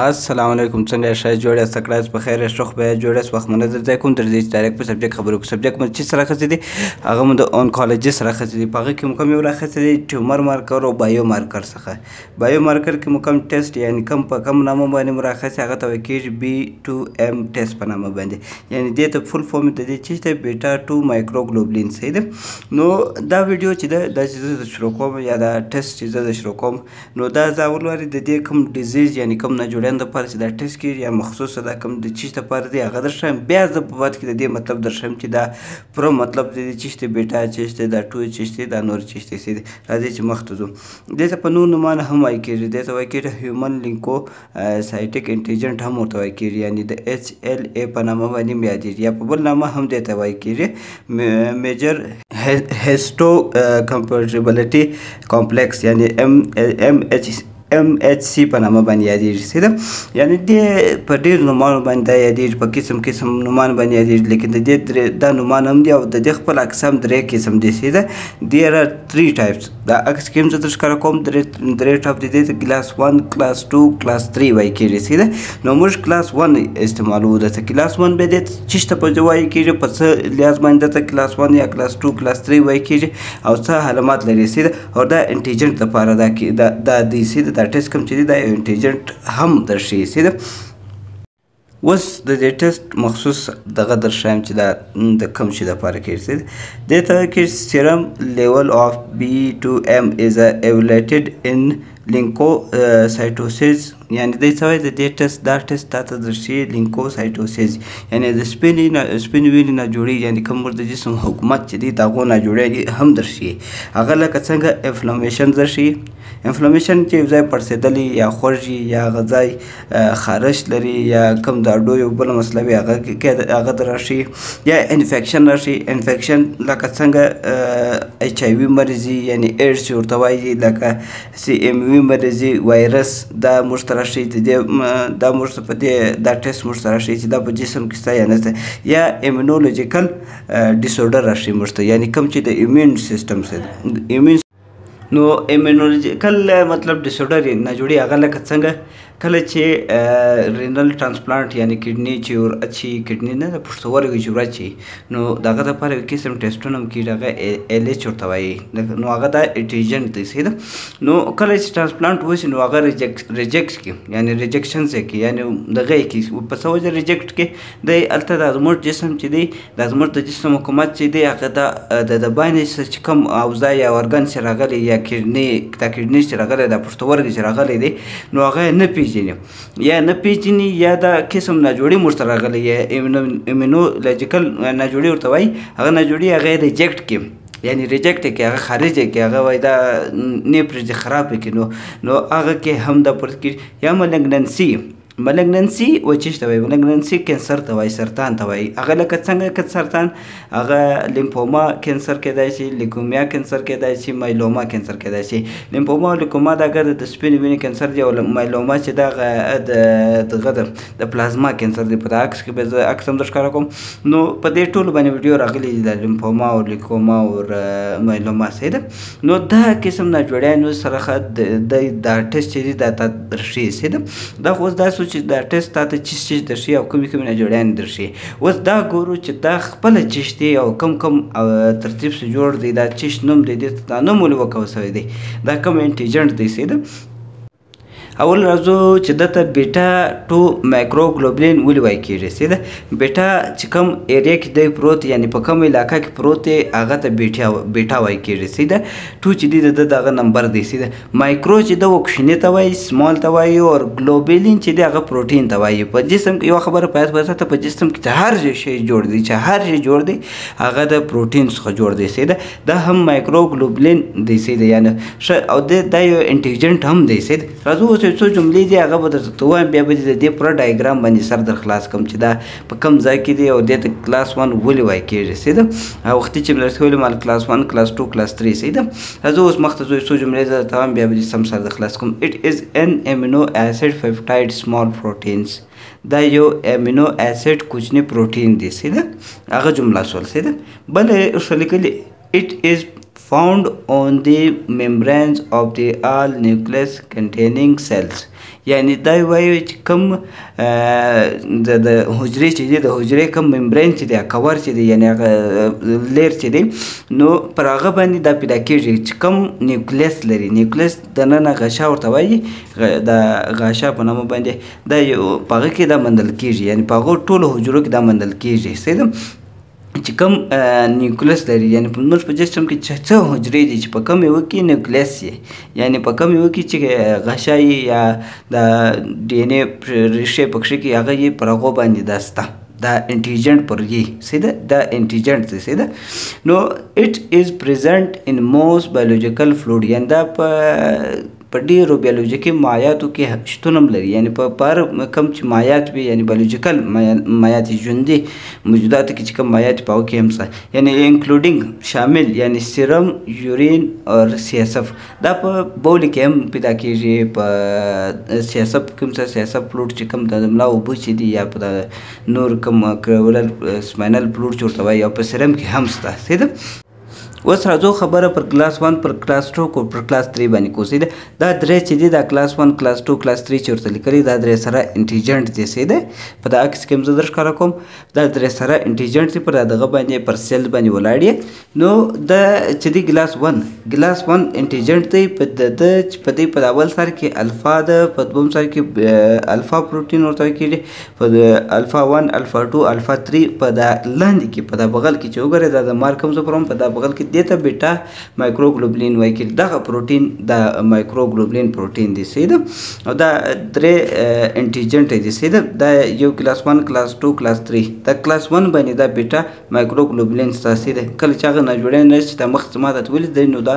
السلام علیکم څنګه یې ښه جوړ یاست کړه په خیر یې شخ به جوړ یاست وخت مو نه درځي کوم درځي چې ډایرکټ په سبجیکټ خبرو په سبجیکټ مو چې سره خسي دي هغه مو د اونکولوژي سره خسي دي په هغه کې مو کوم یو راخسي دي ټیومر مارکر او بایو مارکر څخه بایو مارکر کې مو کوم ټیسټ یعنی کوم په کوم نامه باندې مو راخسي هغه ته کېږي بي 2 ام ټیسټ په نامه باندې یعنی دې ته فول فورم د دې چې ته بیټا 2 مایکروګلوبلین صحیح ده نو دا ویډیو چې ده دا چې زه شروع کوم یا دا ټیسټ چې زه شروع کوم نو دا دا اول واری د دې کوم ډیزیز یعنی کوم ناجوړیان د پاره چې دا ټیسټ کیږي یا مخصوص دا کوم د چیش د پاره دی هغه درښیم بیا زه په بعد کې د دې مطلب درښیم چې دا پرو مطلب د دې چیش دی بیټا چیش دی دا ټو چیش دی دا نور چیش دی سي راځي چې مخ ته ځو دې ته په نور نومانه هم وای کیږي دې ته وای کیږي هیومن لینکو سایټیک انټیجنټ هم ورته وایي کېږي یعنی د اچ ال ای په نامه باندې یادېږي یا په بل نامه هم دې ته وایي کېږي میجر هیسټو کمپرټیبلټي کمپلیکس یعنی ایم ایم اچ ایم ایچ سی په نامه باندې یادېږي سي ده یعنی دې په ډېر نومانو باندې دا یادېږي په قسم قسم نومان باندې یادېږي لیکن د دې درې دا نومان هم دي او د دې خپل اقسام درې قسم دي سي ده دیر آر تھری ټایپس دا عکس کې هم زه درښکاره کوم درې درې ټاپ دي دې ته کلاس 1 کلاس 2 کلاس 3 وایي کېږي څه ده نو موږ کلاس 1 استعمالو ده ته کلاس 1 به دې چی ته په وایي کېږي په څه لحاظ باندې ته کلاس 1 یا کلاس 2 کلاس 3 وایي کېږي او څه علامات لري څه ده او دا انټیجنټ لپاره دا دا دی څه ده دا ټیسټ کوم چې دا انټیجنټ هم درشي څه ده اوس د دې ټیسټ مخصوص دغه درښایم چې دا د کوم شي لپاره کېږي چې دې ته کېږي سیرم لیول اف بی ټو ایم از ایولیټډ ان لینکو سایټوسیز یعنی دې څه وایي د دې ټیسټ دا ټیسټ تاته درښي لینکو سایټوسیز یعنی د سپینې سپینې وینې نه جوړېږي یعنی کوم د جسم حکومت چې دی د هغو نه جوړېږي هم درښي هغه لکه څنګه انفلامېشن درښي انفلامېشن چې یو ځای پړسېدلی یا خوږ وي یا هغه ځای خارش لري یا کوم د هډو یو بله مسله وي هغه کې هغه ته راشي یا انفیکشن راشي انفیکشن لکه څنګه ایچ آی وي مریض وي یعنې ایډز چې ورته وایي لکه سي ایم وي مریض وي وایرس دا موږ ته راشي د دې دا موږ ته په دې دا ټیسټ موږ ته راشي چې دا په جسم کې شته یا نه شته یا ایمونولوژیکل ډیسورډر راشي موږ ته یعنې کوم چې د ایمیون سیستم سره ایمیون نو ایمونولوژیکل مطلب ډیسورډر یې نه جوړي هغه لکه څنګه کله چې رینل ترانسپلانټ یعنی کډنی چې ور اچي کډنی نه د پښتورګو چې ور اچي نو دغه د پر یو قسم ټیسټونه هم کیږي هغه ال ایچ ورته وایي نو هغه دا ایټیجنټ دی سیده نو کله چې ترانسپلانټ وشي نو هغه ریجکټ ریجکټ کی یعنی ریجکشن څه کی یعنی دغه کی په څه وجه ریجکټ کی د الته د زموږ جسم چې دی دا زموږ د جسم حکومت چې دی هغه دا د دباندې څخه چې کوم اوزا یا ارګان چې راغلی یا کډنی دا کډنی چې راغلی دا پښتورګی چې راغلی دی نو هغه نه پیژني یا نه پیژني یا دا قسم ناجوړي مرته راغلی یا ایمونولوژیکل ناجوړي ورته وایي هغه ناجوړي هغه ریجیکټ کی یعنی ریجیکټ کی هغه خارج کی هغه وای دا نه پرځ خراب کی نو نو هغه کې هم د پرځ کی یا ملګننسی ملګننسي و چې ته وایي ملګننسي کینسر ته وایي سرطان ته وایي هغه لکه څنګه که سرطان هغه لیمفوما کینسر کېدای شي لیکومیا کینسر کېدای شي مایلوما کینسر کېدای شي لیمفوما او لیکوما دا ګر د سپینې وینې کینسر دی او مایلوما چې دا د دغه د پلازما کینسر دی په عکس کې به زه عکس هم درښکاره کوم نو په دې ټولو باندې ویډیو راغلي دي د لیمفوما او لیکوما او مایلوما سره نو دا قسم نا جوړیا نو سره خه د دا ټیسټ چې دی دا تا درشي سي ده دا خو دا سو چې دا ټیسټ تا ته چیش چیش درشي او کومې کومې نا جوړیا نه درشي اوس دا ګورو چې دا خپل چیش دی او کم کم ترتیب سره جوړ دی دا چیش نوم دی د تا نوم ولوکو سوی دی دا کوم انټیجنټ دی سي ده اول راځو چې دته بیټا 2 مایکرو ګلوبلین ولې وای کیږي سیده بیټا چې کوم ایریا کې دی پروت یعنی په کوم علاقه کې پروت دی هغه ته بیټا بیټا وای کیږي سیده 2 چې دی د دغه نمبر دی سیده مایکرو چې د وکښنی ته وای سمال ته وای او ګلوبلین چې دی هغه پروتین ته وای په جسم کې یو خبره پات پاتې ته په جسم کې هر شی جوړ دی چې هر شی جوړ دی هغه د پروتین څخه جوړ دی سیده دا هم مایکرو ګلوبلین دی سید یانه ش او د دا یو انټیجنټ هم دی سید راځو اوس یو څو جملې دی هغه به درته وایم بیا به د دې پوره ډایګرام باندې سر در خلاص کوم چې دا په کم ځای کې دی او د کلاس 1 ولې وای کېږي سید او وختي چې مرسته ولې مال کلاس 1 کلاس 2 کلاس 3 سید راځو اوس مخته زو څو جملې درته وایم بیا به سم سر در خلاص کوم اټ از ان امینو اسید فیپټاید سمال پروتینز دا یو امینو اسید کوچنی پروتین دی سید هغه جمله سول سید بل اوس لیکلی it is found on the membranes of the all nucleus containing cells یعنی دا وایي چې کم د حجرې چې دی د حجرې کم ممبرین چې دی کور چې دی یعنی هغه لیر چې دی نو پر هغه باندې دا پیدا کیږي چې کم نیوکلیس لري نیوکلیس د ننه غشا ورته وایي د غشا په نامه باندې دا یو پغه کې دا مندل کیږي یعنی پغه ټولو حجرو کې دا مندل کیږي سیدم چې کوم نیوکلیس لري یعنی په موږ په جسم کې چې څه حجرې دي چې په کوم یو کې نیوکلیس یې یعنی په کوم یو کې چې غشای یا د ډي ان اي ریشه پکښې کې هغه یې پر هغو باندې دا سته دا انټیجنټ پر یې سیده دا انټیجنټ دی سیده نو اټ از پریزنټ ان موس بایولوژیکل فلوډ یعنی دا په په ډیرو بیولوژیکي مایعاتو کې شتون هم لري یعنی په پر کم چې مایعات وي یعنی بیولوژیکل مایعات ژوندي موجوداتو کې چې کوم مایعات په هغو کې هم سته یعنی انکلوډینګ شامل یعنی سیرم یورین او سیاسف دا په بول کې هم پیدا کیږي په سیاسف کوم څه سیاسف فلوټ چې کوم د ملا اوبه چې دي یا په نور کوم کرولر سپاینل فلوټ چې ورته وایي او په سیرم کې هم سته سیده اوس راځو خبره پر کلاس 1 پر کلاس 2 کو پر کلاس 3 باندې کو سیده دا درې چې دي دا کلاس 1 کلاس 2 کلاس 3 چې ورته لیکلي دا درې سره انټیجنټ دي سیده په دا عکس کې زه درښکاره کوم دا درې سره انټیجنټ دي پر دغه باندې پر سیل باندې ولاړ نو دا چې دي کلاس 1 کلاس 1 انټیجنټ دی په د چې په دې په اول سر کې الفا ده په دوم سر کې الفا پروتین ورته کیږي په د الفا 1 الفا 2 الفا 3 په دا لاندې کې په دا بغل کې چې وګورئ دا د مارکم زوپروم په دا بغل کې دته بیټا مایکروګلوبولین وایي کې دغه پروتین دا مایکروګلوبولین پروتین دی سید او دا درې انټیجنټ دی سید دا یو کلاس 1 کلاس 2 کلاس 3 دا کلاس 1 باندې دا بیټا مایکروګلوبولین ستاسو دی کله چې هغه نه جوړې نه چې د مخ سماده تولید دی نو دا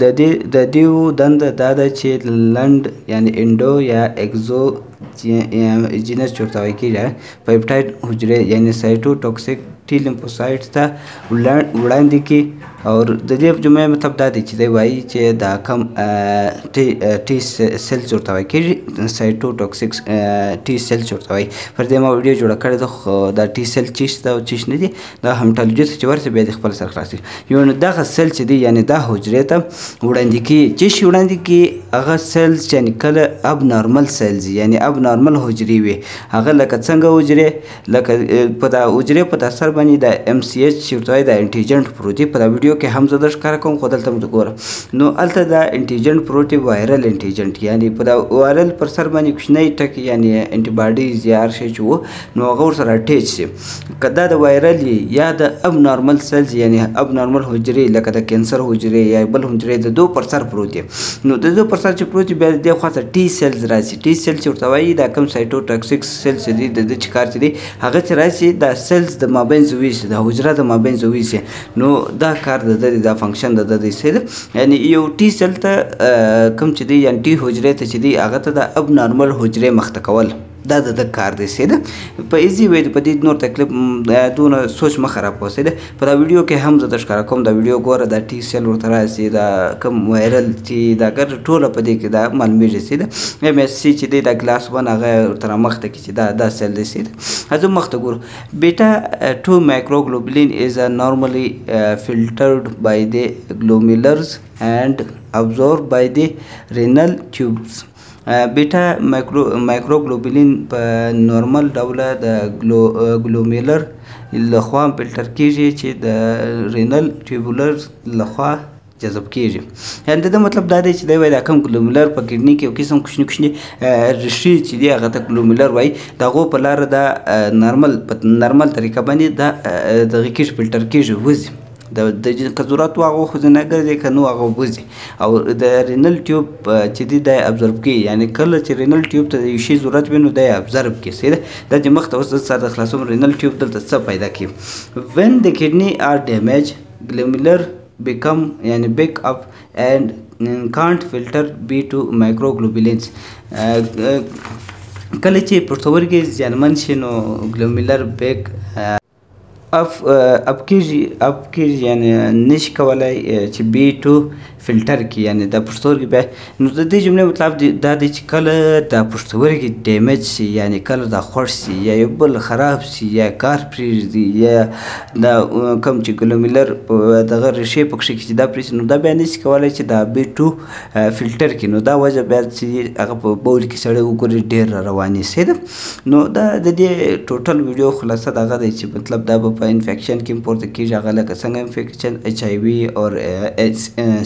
د دیو دنده دا ده چې لنډ یعنې انډو یا اګزو جینس چورته وایي کېږي پیپټاید حجرې یعنې سایټوټوکسیک ټي لیمفوسایټ ته وړاندې کړي او د دې جملې مطلب دا دی چې دی وایي چې دا کم ټي ټي سیل چورته وایي کېږي سایټوټوکسیک ټي سیل چورته وایي پر دې ما ویډیو جوړه کړې ده خو دا ټي سیل چیش ده او چیش نه دي دا هم ټالجي څه چې ورسې بیا دې خپل سر خلاصي یو نو دغه سیل چې دی یعنی دا حجرې ته وړاندې کی چې شي وړاندې کی هغه سیلز چې یعنی کله اب نارمل سیلز یعنی اب نارمل حجرې وي هغه لکه څنګه حجرې لکه په دا حجرې په تاثر باندې دا ایم سی ایچ چې ورته دا انټیجنټ پروتي په دا ویډیو کې هم زه درش کار کوم خو دلته موږ ګوره نو الته دا انټیجنټ پروتي وایرل انټیجنټ یعنی په دا وایرل پر سر باندې کوچنی ټکی یعنی انټي باډیز یا هر شی چې وو نو هغه ورسره اټیچ شي که دا د وایرل وي یا د اب نارمل سیلز یعنی اب نارمل حجرې لکه د کینسر حجرې یا بل حجرې د دو پر سر پروت دي نو د دو پر سر چې پروت دي بیا دې خوا ته ټي سیلز راشي ټي سیلز چې ورته وایي دا کوم سایټوټاکسیک سیلز چې دي د ده چې کار چې دي هغه چې راشي دا سیلز د مابین زوی شي د حجره د مابین زوی شي نو دا کار د ده دا فنکشن د ده دی سیل یعنی یو ټي سیل ته کوم چې دی یعنی ټي حجرې ته چې دی هغه ته د اب نارمل حجرې مخته کول دا د ده کار دی سیده په ایزي وې په دې نور تکلیف دون سوچ مخ خراب کو سیده په دا ویډیو کې هم زه تشکر کوم دا ویډیو ګوره دا ټی سیل ورته راځي دا کم وایرل چې دا ګر ټوله په دې کې دا معلومیږي سیده ایم اس سی چې دی دا ګلاس ون هغه تر مخ ته کې چې دا دا سیل دی سیده ازو مخ ته ګور بیټا 2 مایکروګلوبولین از ا نارملی فلټرډ بای دی ګلومیلرز اینڈ ابزورب بای دی رینل ټیوبز بیټا مایکروګلوبولین په نورمال ډول د ګلومیلر لخوا فلټر کیږي چې د رینل ټیوبولر لخوا جذب کیږي یعنی د ده مطلب دا دی چې دی وایي دا کوم ګلومیلر په کډنی کې یو قسم کوچني کوچني ریښې چې دي هغه ته ګلومیلر وایي د هغو په لاره دا نورمال په نورمال طریقه باندې دا دغه کیږي فلټر کیږي وځي د د جن که ضرورت و هغه ښځینه ګرځي که نو هغه وځي او د رینل ټیوب چې دی دا ابزرب کوي یعنی کله چې رینل ټیوب ته د یو شي ضرورت وي نو دا ابزرب کوي صحیح ده دا چې مخته اوس زه سر خلاصوم رینل ټیوب دلته څه پیدا کوي when the kidney are damaged glomerular become یعنی بیک اپ and can't filter b to microglobulins کله چې پښتورګي زیانمن شي نو ګلومیلر بیک اف اپ کیږي اپ کیږي یعنی نشي کولای چې بی ټو فلټر کی یعنی د پښتورګي بیا نو د دې جملې مطلب دا دی چې کله د پښتورګي ډیمیج شي یعنی کله دا خوښ شي یا یو بل خراب شي یا کار پرېږدي یا دا کوم چې ګلومیلر دغه ریښې پکښې کې چې دا پرې شي نو دا بیا نشي کولای چې دا بی ټو فلټر کې نو دا وجه بیا چې هغه په بول کې سړی وګوري ډېر را روانې سي ده نو دا د دې ټوټل ویډیو خلاصه د هغه دی چې مطلب دا به په انفیکشن کې هم پورته کېږي هغه لکه څنګه انفیکشن ایچ آی وي او ایچ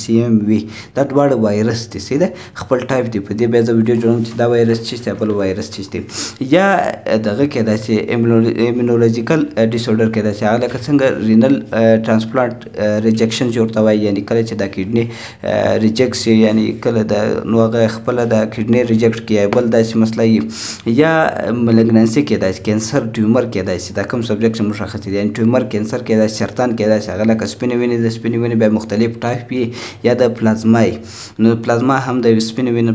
سی ایم وي دا دواړه وایرس دي سي ده خپل ټایپ دی په دې بیا زه ویډیو جوړوم چې دا وایرس چې دی بل وایرس چې دی یا دغه کې داسې ایمونولوژیکل ډیسورډر کې داسې هغه لکه څنګه رینل ترانسپلانټ ریجکشن چې ورته وایي یعنی کله چې دا کډنی ریجکټ شي یعنی کله د نو هغه خپل د کډنی ریجکټ کی بل داسې مسله یي یا ملګننسي کې داسې کینسر ټیومر کې داسې دا کوم سبجیکټ چې موږ راخسي یعنی ټیومر کینسر کې داسې سرطان کې داسې هغه لکه سپینې وینې د سپینې وینې به مختلف ټایپ یي یا د پلازمای نو پلازما هم د یوې سپینې وینې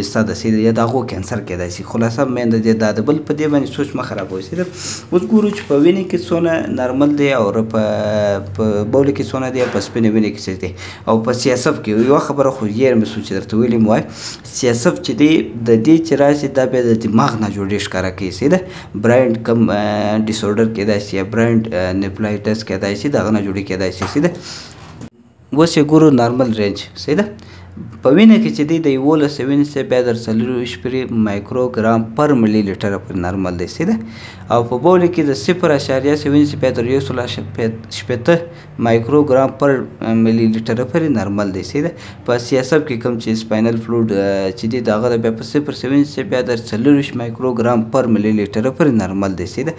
ایسته ده چې یا د هغو کینسر کېدای شي خلاصه میند دې دا ده بل په دې باندې سوچ مه خرابوئ سیده اوس ګورو چې په وینې کې څونه نارمل دی او په په بول کې څونه دی په سپینې وینې کې څه دی او په سیاسف کې یو خبره خو یې مې سوچ درته ویلې مو سیاسف چې دی د دې چې راشي دا به د دماغ نه جوړې ښکارا کوي سیده برایند کم ډیسورډر کېدای شي برایند نیپلایټس کېدای شي دغه نه جوړې کېدای شي سیده اوس یې ګورو نارمل رینج صحیح ده په وینه کې چې دی د یولس وینې څخه بیا تر څلورویشت پورې مایکروګرام پر ملي لیټر پورې نارمل دی صحیح ده او په بول کې د صفر اعشاریه څخه وینې څخه بیا تر یو سل شپېته مایکروګرام پر ملي لیټر پورې نارمل دی صحیح ده په سیاسب کې کوم چې سپاینل فلوډ چې دی د هغه بیا په صفر څخه وینې څخه بیا تر څلورویشت مایکروګرام پر ملي لیټر پورې نارمل دی صحیح ده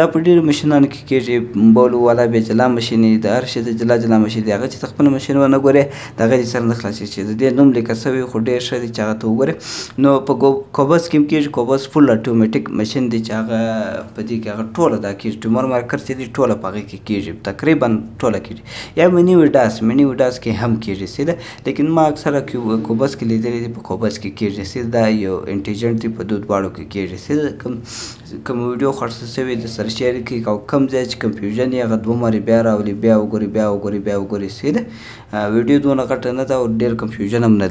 دا په ډېرو مشینانو کې کېږي بولو والا بیا جلا مشینې د هر شي د جلا جلا مشین دي هغه چې ته خپل مشین ونه ګورې د هغه دې سر نه خلاصي چې د دې نوم لیکل سوی خو ډېر ښه دی چې هغه ته وګورې نو په کوبس کې هم کېږي کوبس فول اټومېټیک مشین دی چې هغه په دې کې هغه ټوله دا کېږي ټیومر مارکر چې دی ټوله په هغه کې کېږي تقریبا ټوله کېږي یا مني وډاس مني وډاس کې هم کېږي سیده لیکن ما اکثره کوبس کې لیدلی دی په کوبس کې کېږي سیده دا یو انټیجنټ دی په دو دواړو کې کېږي سیده کوم که مو ویډیو خرڅه شوی درسره شیر یې کړئ او کوم ځای چې کنفیوژن یې هغه دوه مرې بیا راولي بیا وګوري بیا وګوري بیا وګوري سیده ویډیو دونه غټه نه ده او ډیر کنفیوژن هم نه لري.